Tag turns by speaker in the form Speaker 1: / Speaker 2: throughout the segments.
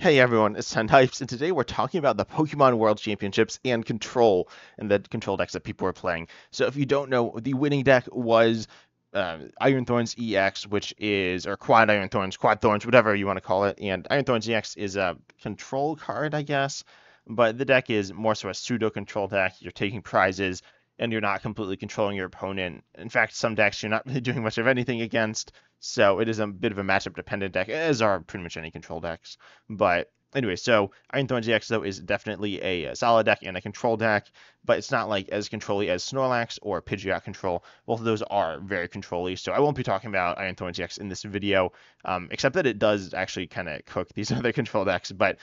Speaker 1: Hey everyone, it's Ten Types, and today we're talking about the Pokemon World Championships and Control and the control decks that people are playing. So if you don't know, the winning deck was uh, Iron Thorns EX, which is, or Quad Iron Thorns, Quad Thorns, whatever you want to call it. And Iron Thorns EX is a control card, I guess, but the deck is more so a pseudo control deck. You're taking prizes and you're not completely controlling your opponent. In fact, some decks you're not really doing much of anything against. So it is a bit of a matchup dependent deck, as are pretty much any control decks. But anyway, so Iron Thorns EX though is definitely a, solid deck and a control deck, but it's not like as controlly as Snorlax or Pidgeot control. Both of those are very controlly, so I won't be talking about Iron Thorns EX in this video, um, except that it does actually kind of cook these other control decks. But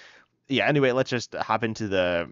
Speaker 1: yeah, anyway, let's just hop into the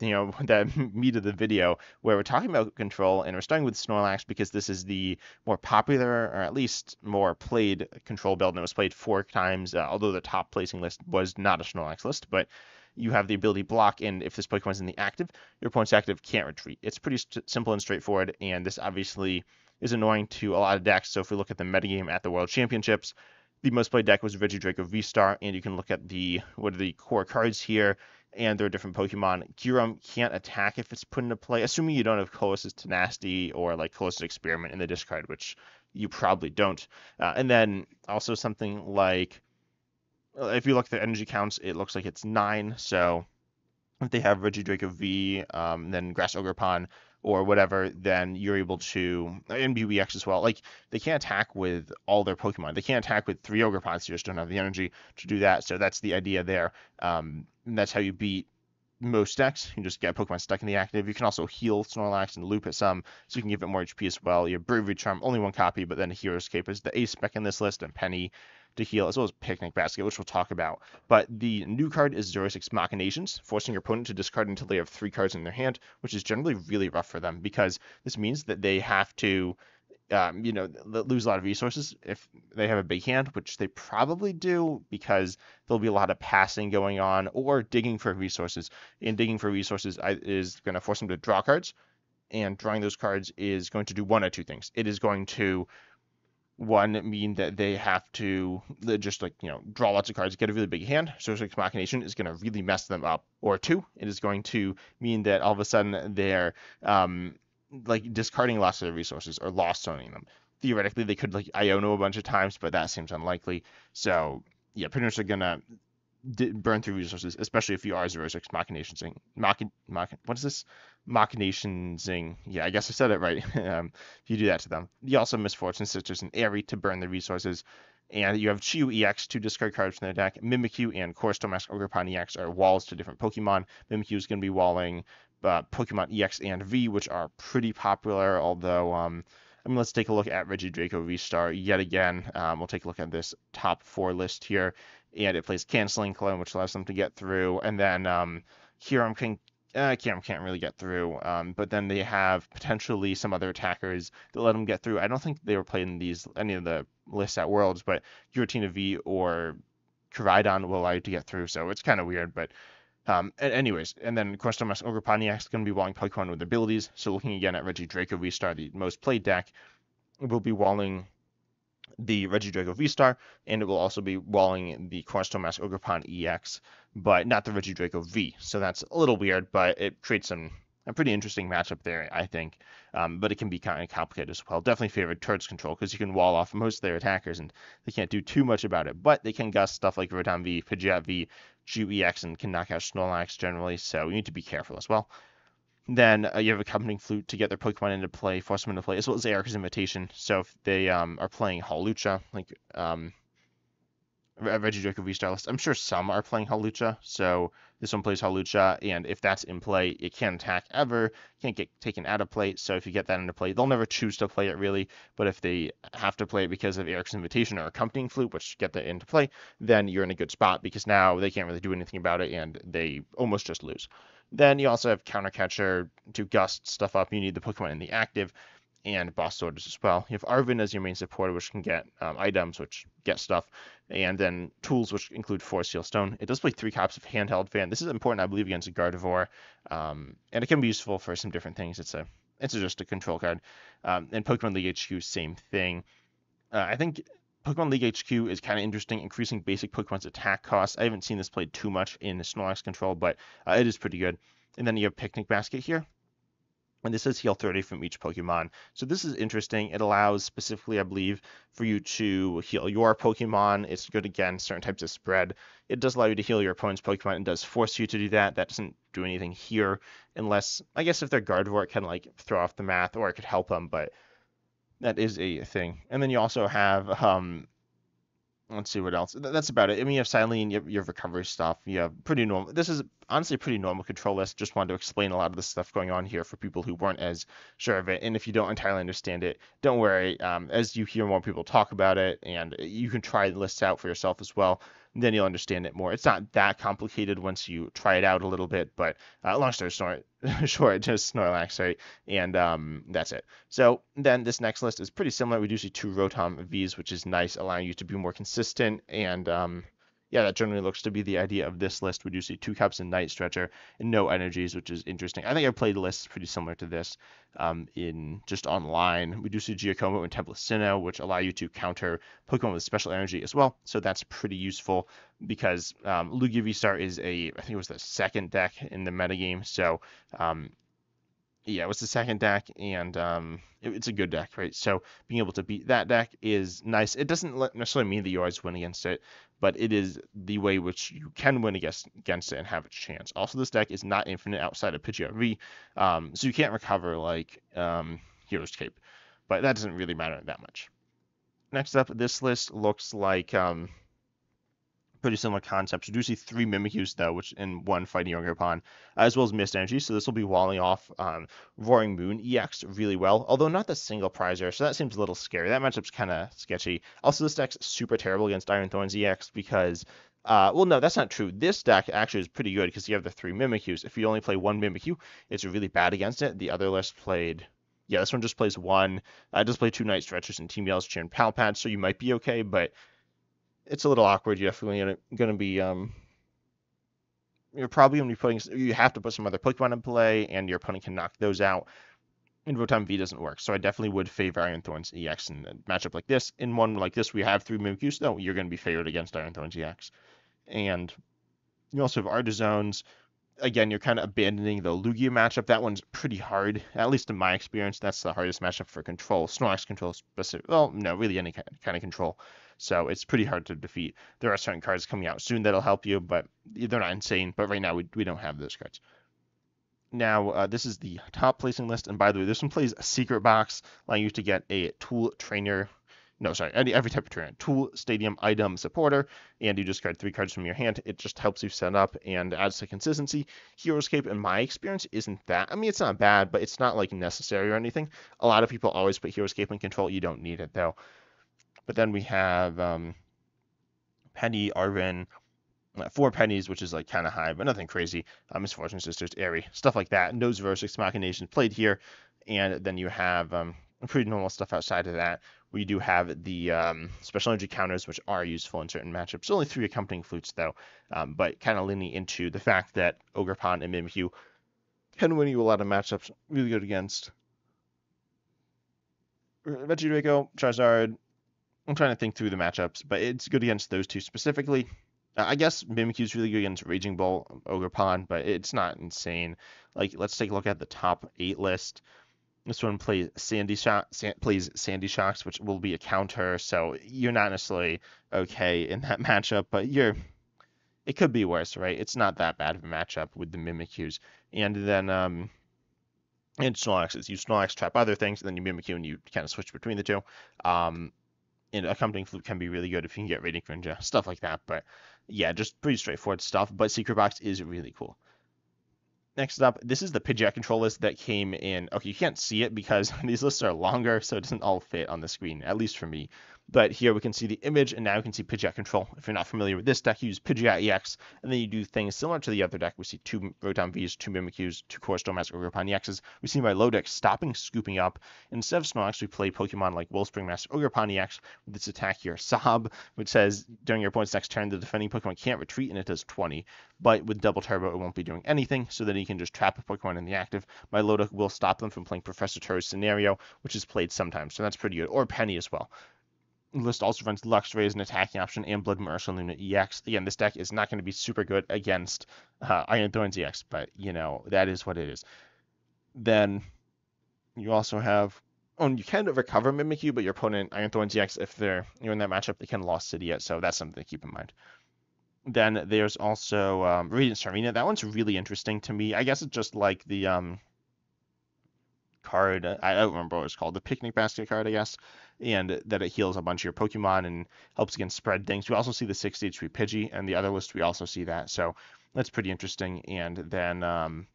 Speaker 1: you know that meat of the video where we're talking about control and we're starting with Snorlax because this is the more popular or at least more played control build and it was played four times uh, although the top placing list was not a Snorlax list but you have the ability block and if this Pokemon is in the active your opponent's active can't retreat. It's pretty st- simple and straightforward and this obviously is annoying to a lot of decks. So if we look at the metagame at the World Championships the most played deck was Regidrago V-Star, and you can look at the what are the core cards here and there are different Pokemon. Kyurem can't attack if it's put into play, assuming you don't have Colossus Tenacity or like Colossus Experiment in the discard, which you probably don't. Uh, and then also something like, uh, if you look at the energy counts, it looks like it's nine. So if they have Regidrago V, um, then Grass Ogerpon, or whatever, then you're able to and BBX as well. Like they can't attack with all their Pokemon. They can't attack with three Ogerpons. You just don't have the energy to do that. So that's the idea there. Um, and that's how you beat most decks. You just get Pokemon stuck in the active. You can also heal Snorlax and loop it some, so you can give it more HP as well. Your Bravery Charm, only one copy, but then Hero's Cape is the ace spec in this list, and Penny to heal, as well as Picnic Basket, which we'll talk about. But the new card is Xerosic's Machinations, forcing your opponent to discard until they have three cards in their hand, which is generally really rough for them because this means that they have to um, you know, lose a lot of resources if they have a big hand, which they probably do because there'll be a lot of passing going on or digging for resources. And digging for resources is going to force them to draw cards, and drawing those cards is going to do one or two things. It is going to one mean that they have to just like you know draw lots of cards, get a really big hand. So Xerosic's Machination is going to really mess them up. Or two, it is going to mean that all of a sudden they're um, like discarding lots of their resources or lost zoning them. Theoretically, they could like Iono a bunch of times, but that seems unlikely. So yeah, much they're gonna d- burn through resources, especially if you are Xerosic's Machinations. Machin, machin, what is this? Machinationsing. Yeah, I guess I said it right. um, if you do that to them, you also have Misfortune Sisters and Eri to burn the resources. And you have Chi-Yu EX to discard cards from their deck. Mimikyu and Cornerstone Mask Ogerpon EX are walls to different Pokemon. Mimikyu is going to be walling uh, Pokemon EX and V, which are pretty popular, although. Um, I mean, let's take a look at Regidrago V-Star yet again. Um, we'll take a look at this top four list here and it plays Canceling Cologne, which allows them to get through. And then um, Kyurem can uh, Kyurem can't really get through, um, but then they have potentially some other attackers that let them get through. I don't think they were playing these any of the lists at Worlds, but Giratina V or Koraidon will allow you to get through, so it's kind of weird. But um, anyways, and then Question Mask Ogre is going to be walling Pokemon with abilities. So looking again at Regidrago V-Star, the most played deck, will be walling the Regidrago V-Star, and it will also be walling the Cornerstone Mask Ogerpon EX, but not the Regidrago V. So that's a little weird, but it creates some a pretty interesting matchup there, I think. Um, but it can be kind of complicated as well. Definitely favored Turds control because you can wall off most of their attackers and they can't do too much about it. But they can gust stuff like Rotom V, Pidgeot V, GEX, and can knock out Snorlax generally. So you need to be careful as well. Then uh, you have a accompanying flute to get their Pokemon into play, force them into play, as well as Erica's invitation. So if they um, are playing Hawlucha, like um, Regidrago V-Star list, I'm sure some are playing Hawlucha. So this one plays Hawlucha, and if that's in play, it can't attack ever, can't get taken out of play. So if you get that into play, they'll never choose to play it really. But if they have to play it because of Eric's invitation or accompanying flute, which get that into play, then you're in a good spot because now they can't really do anything about it, and they almost just lose. Then you also have Counter Catcher to gust stuff up. You need the Pokemon in the active and boss swords as well. You have Arven as your main supporter, which can get um, items, which get stuff, and then tools, which include Forest Seal Stone. It does play three copies of Handheld Fan. This is important, I believe, against a Gardevoir, um, and it can be useful for some different things. It's a it's just a control card. Um, and Pokemon League HQ, same thing. Uh, I think Pokemon League HQ is kind of interesting, increasing basic Pokemon's attack costs. I haven't seen this played too much in Snorlax control, but uh, it is pretty good. And then you have Picnic Basket here. And this says heal 30 from each Pokemon. So this is interesting. It allows specifically, I believe, for you to heal your Pokemon. It's good against certain types of spread. It does allow you to heal your opponent's Pokemon and does force you to do that. That doesn't do anything here unless, I guess if they're Gardevoir, can like throw off the math or it could help them, but that is a thing. And then you also have um, let's see what else. That's about it. I mean, you have Silene, you have, you have recovery stuff. You have pretty normal. This is honestly a pretty normal control list. Just wanted to explain a lot of the stuff going on here for people who weren't as sure of it. And if you don't entirely understand it, don't worry. Um, as you hear more people talk about it, and you can try the lists out for yourself as well then you'll understand it more. It's not that complicated once you try it out a little bit, but uh, long story short, short, just Snorlax, right? And um, that's it. So then this next list is pretty similar. We do see two Rotom Vs, which is nice, allowing you to be more consistent and um, yeah, that generally looks to be the idea of this list. We do see two cups and Night Stretcher and no energies, which is interesting. I think I've played lists pretty similar to this um, in just online. We do see Giacomo and Temple Sinnoh, which allow you to counter Pokemon with special energy as well. So that's pretty useful because um, Lugia V-Star is a, I think it was the second deck in the metagame. So um, yeah, it was the second deck, and um, it, it's a good deck, right? So being able to beat that deck is nice. It doesn't necessarily mean that you always win against it, but it is the way which you can win against against it and have a chance. Also, this deck is not infinite outside of Pidgeot V, um, so you can't recover like um, Hero's Cape, but that doesn't really matter that much. Next up, this list looks like um, pretty similar concepts. You do see three Mimikyus though, which in one fighting Ogerpon, as well as Mist Energy. So this will be walling off um, Roaring Moon EX really well, although not the single prizer. So that seems a little scary. That matchup's kind of sketchy. Also, this deck's super terrible against Iron Thorns EX because. Uh, well, no, that's not true. This deck actually is pretty good because you have the three Mimikyus. If you only play one Mimikyu, it's really bad against it. The other list played yeah, this one just plays one. I just play two Night Stretchers and Team Yell's Cheer and Pal Pad, so you might be okay, but it's a little awkward. You're definitely going to be um, you're probably going to be putting you have to put some other Pokemon in play, and your opponent can knock those out. And Rotom V doesn't work, so I definitely would favor Iron Thorns EX in a matchup like this. In one like this, we have three Mimikyu, no, you're going to be favored against Iron Thorns EX. And you also have Artazons. Again, you're kind of abandoning the Lugia matchup. That one's pretty hard, at least in my experience. That's the hardest matchup for control. Snorlax control specific. Well, no, really any kind of control. So it's pretty hard to defeat. There are certain cards coming out soon that'll help you, but they're not insane. But right now we, we don't have those cards. Now, uh, this is the top placing list. And by the way, this one plays a secret box, allowing you to get a tool trainer. No, sorry, every type of trainer. Tool, stadium, item, supporter, and you discard three cards from your hand. It just helps you set up and adds to consistency. Hero's Cape, in my experience, isn't that. I mean, it's not bad, but it's not like necessary or anything. A lot of people always put Hero's Cape in control. You don't need it, though. But then we have um, Penny, Arven, uh, four pennies, which is like kind of high, but nothing crazy. Uh, Misfortune Sisters, Eri, stuff like that. Xerosic's Machinations played here. And then you have um, pretty normal stuff outside of that. We do have the um, special energy counters, which are useful in certain matchups. Only three accompanying flutes, though, um, but kind of leaning into the fact that Ogerpon and Mimikyu can win you a lot of matchups really good against Regidrago, Charizard, I'm trying to think through the matchups, but it's good against those two specifically. Uh, I guess is really good against Raging Bolt, Ogerpon, but it's not insane. Like, let's take a look at the top eight list. This one plays Sandy Shock, plays Sandy Shocks, which will be a counter, so you're not necessarily okay in that matchup, but you're. It could be worse, right? It's not that bad of a matchup with the Mimikyus. And then um, in Snorlax, you Snorlax trap other things, and then you Mimikyu and you kind of switch between the two. Um, and accompanying flute can be really good if you can get Radiant Greninja, stuff like that. But yeah, just pretty straightforward stuff. But Secret Box is really cool. Next up, this is the Pidgeot control list that came in. Okay, you can't see it because these lists are longer, so it doesn't all fit on the screen, at least for me. But here we can see the image, and now we can see Pidgeot control. If you're not familiar with this deck, you use Pidgeot EX, and then you do things similar to the other deck. We see two Rotom Vs, two Mimikyus, two Cornerstone Mask Ogerpon EXs. We see Milotic stopping, scooping up. Instead of Snorlax, we play Pokemon like Wellspring Master Ogerpon EX with its attack here, Sob, which says during your opponent's next turn, the defending Pokemon can't retreat, and it does 20. But with Double Turbo, it won't be doing anything, so then you can just trap a Pokemon in the active. Milotic will stop them from playing Professor Turo's Scenario, which is played sometimes, so that's pretty good. Or Penny as well. List also runs Luxray as an attacking option and Blood Moon Luna EX. Again, this deck is not going to be super good against uh, Iron Thorns EX, but you know that is what it is. Then you also have oh, you can recover Mimikyu, but your opponent Iron Thorns EX, if they're you're in that matchup, they can lost City yet, so that's something to keep in mind. Then there's also um, Radiant Starmina. That one's really interesting to me. I guess it's just like the um, card. I don't remember what it's called. The picnic basket card, I guess. And that it heals a bunch of your Pokemon and helps against spread things. We also see the 60 HP Pidgey, and the other list we also see that. So that's pretty interesting. And then um,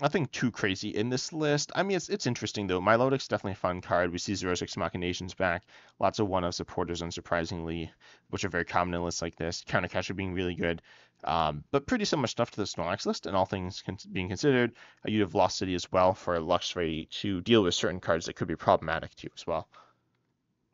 Speaker 1: nothing too crazy in this list. I mean, it's it's interesting though. Milotic's definitely a fun card. We see Xerosic's Machinations back. Lots of one of supporters, unsurprisingly, which are very common in lists like this. Counter Catcher being really good. Um, but pretty similar stuff to the Snorlax list, and all things con- being considered, uh, you have Lost City as well for Luxray to deal with certain cards that could be problematic to you as well.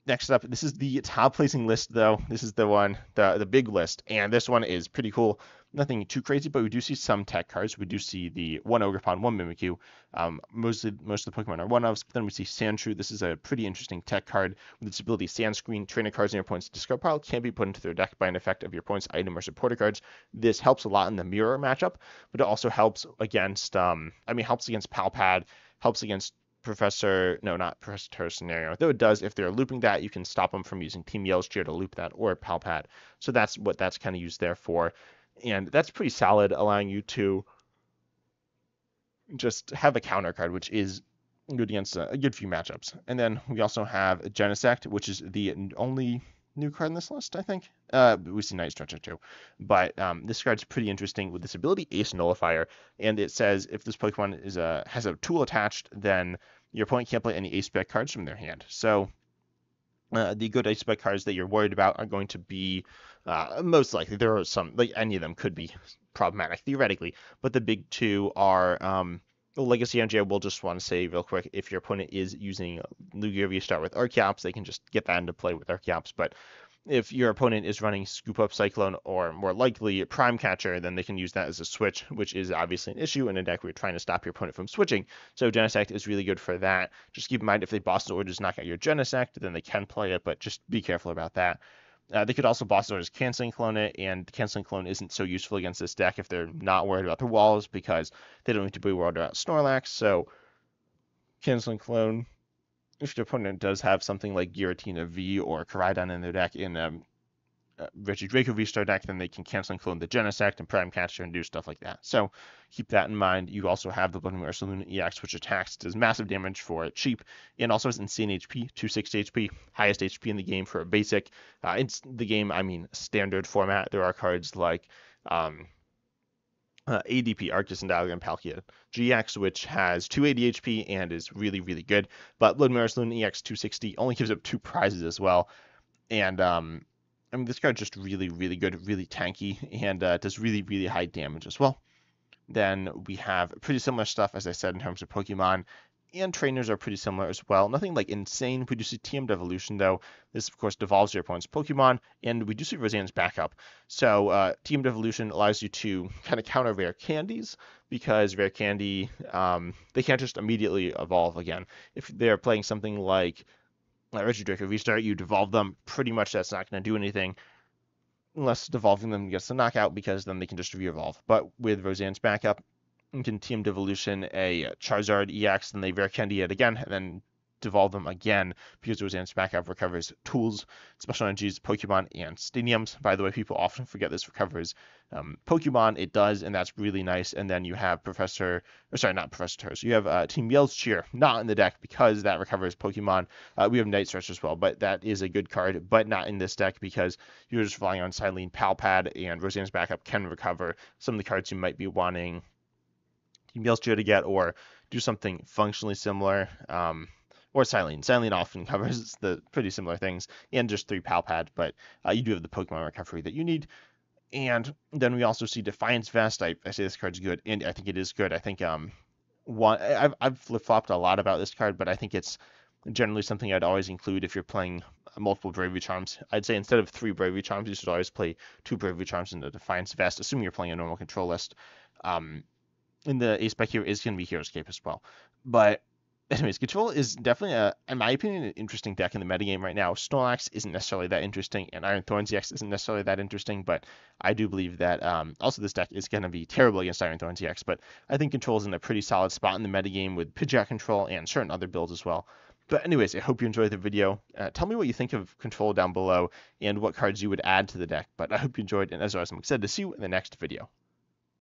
Speaker 1: Next up, this is the top placing list though. This is the one, the the big list, and this one is pretty cool nothing too crazy, but we do see some tech cards. We do see the one Ogerpon, one Mimikyu. Um, mostly, most of the Pokemon are one-ofs. But then we see Sandshrew. This is a pretty interesting tech card with its ability Sand Screen. Trainer cards in your opponent's discard pile can be put into their deck by an effect of your opponent's item or supporter cards. This helps a lot in the mirror matchup, but it also helps against, um, I mean, helps against Palpad, helps against Professor, no, not Professor Terra scenario. Though it does, if they're looping that, you can stop them from using Team Yell's Cheer to loop that or Pal Pad. So that's what that's kind of used there for and that's pretty solid, allowing you to just have a counter card, which is good against a, a good few matchups. And then we also have Genesect, which is the only new card in this list, I think. Uh, we see Night Stretcher too, but um, this card's pretty interesting with this ability Ace Nullifier, and it says if this Pokemon is a has a tool attached, then your opponent can't play any Ace spec cards from their hand. So uh, the good Ace spec cards that you're worried about are going to be uh, most likely, there are some, like any of them could be problematic theoretically, but the big two are um, Legacy Energy. We'll just want to say real quick if your opponent is using Lugia V-Star with Archeops, they can just get that into play with Archeops. But if your opponent is running Scoop Up Cyclone or more likely Prime Catcher, then they can use that as a switch, which is obviously an issue in a deck where you're trying to stop your opponent from switching. So Genesect is really good for that. Just keep in mind if they boss or just knock out your Genesect, then they can play it, but just be careful about that. Uh, they could also boss orders Canceling Cologne it, and Canceling Cologne isn't so useful against this deck if they're not worried about the walls because they don't need to be worried about Snorlax. So Canceling Cologne, if your opponent does have something like Giratina V or Koraidon in their deck in um, uh, Regidrago V-Star deck, then they can cancel and clone the Genesect and Prime Catcher and do stuff like that. So keep that in mind. You also have the Blood Moon Ursaluna EX, which attacks, does massive damage for cheap, and also has insane HP, 260 HP, highest HP in the game for a basic. Uh, it's the game, I mean, standard format. There are cards like um, uh, ADP, Arceus and Dialga and Palkia GX, which has 280 HP and is really, really good. But Moon Ursaluna EX 260 only gives up two prizes as well. And um, I mean, this card's just really, really good, really tanky, and uh, does really, really high damage as well. Then we have pretty similar stuff, as I said, in terms of Pokemon, and trainers are pretty similar as well. Nothing like insane. We do see TM Devolution, though. This, of course, devolves your opponent's Pokemon, and we do see Roseanne's backup. So uh, TM Devolution allows you to kind of counter rare candies, because rare candy, um, they can't just immediately evolve again. If they're playing something like like Regidrago V-Star, you devolve them. Pretty much that's not going to do anything unless devolving them gets the knockout because then they can just re-evolve. But with Roseanne's backup, can TM Devolution a Charizard EX, then they Rare Candy it again, and then devolve them again because Roseanne's backup recovers tools, special energies, Pokemon, and stadiums. By the way, people often forget this recovers um, Pokemon. It does, and that's really nice. And then you have Professor, or sorry, not Professor Turo's. You have uh, Team Yell's Cheer, not in the deck because that recovers Pokemon. Uh, we have Night Stretch as well, but that is a good card, but not in this deck because you're just relying on Silene Palpad, and Roseanne's backup can recover some of the cards you might be wanting Yell's Cheer to get, or do something functionally similar. Um, or Silene. Silene often covers the pretty similar things, and just three Palpad, but uh, you do have the Pokemon recovery that you need. And then we also see Defiance Vest. I, I say this card's good, and I think it is good. I think um one I've I've flip flopped a lot about this card, but I think it's generally something I'd always include if you're playing multiple Bravery Charms. I'd say instead of three Bravery Charms, you should always play two Bravery Charms in the Defiance Vest, assuming you're playing a normal control list. Um, and the ace spec here is going to be Hero's Cape as well. But anyways, Control is definitely, a, in my opinion, an interesting deck in the metagame right now. Snorlax isn't necessarily that interesting, and Iron Thorns EX isn't necessarily that interesting, but I do believe that um, also this deck is going to be terrible against Iron Thorns EX, but I think Control is in a pretty solid spot in the metagame with Pidgeot Control and certain other builds as well. But anyways, I hope you enjoyed the video. Uh, tell me what you think of Control down below and what cards you would add to the deck. But I hope you enjoyed, and as always, I'm excited to see you in the next video.